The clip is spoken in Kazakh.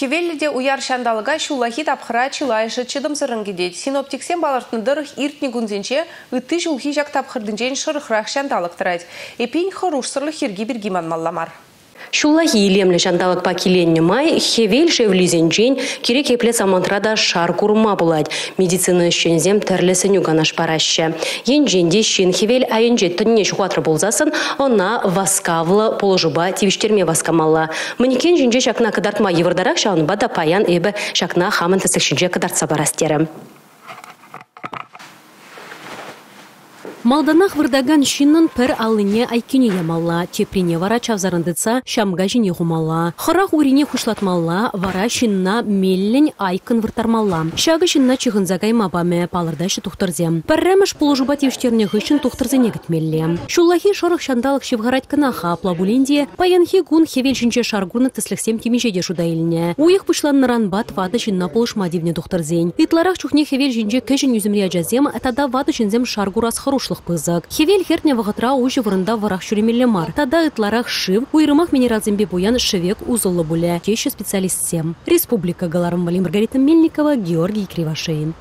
Хевеллиде уяр шандалыга шулахи тапхыра чылайшы чыдым сырынгидет. Синоптиксен балартындыр иртні гунзенче үтті жулхи жак тапхырдынчен шырықрақ шандалык тұрайд. Эпин хоруш сырлы хирги биргиман малламар. Шулахи илемлі жандалык пакиленне май хевел шевлизенчен керек епле самантрада шар курма булать. Медицина үшчензем тәрлесін юганаш парашы. Енженде шин хевел айынже түнне шухатры болзасын, она васкавлы положуба тивиштерме васкамалла. Мінекен женже шакна кыдартма евардарак шаунба да паян эбі шакна хамын тісікшінже кыдартса барастері. Малданах вырдаган шиннын пір алыне айкене ямалла, тепрене вара чавзарындыца шамга жіне хумалла. Хырах урине хушлатмалла, вара шинна меллен айкын выртармалла. Шагы шинна чығынзагай мабаме палырдашы тухтырзем. Пірреміш положуба тевштерне гышын тухтырзене гітмелле. Шуллахи шорық шандалық шевгарать кынаха плабулинде, паянхи гун хевел жінче шаргурны тісліксем кемежеде шудайліне. Уйық пышланныран бат вады шинна полышма дивне тухтырзен. Итларах чухне хевел жінче кэжін юзімре ажазем, тада вады шинзем шаргурас хорош ушлых пызык. Хевел хертне вағытра ұжы вырында варах шүремелі мар. Тада ытларах шив, уйрымах минеразымбе буян шевек узылы бұля. Кеші специалистсем. Республика Галарым Маргарита Мельникова, Георгий Кривошеин.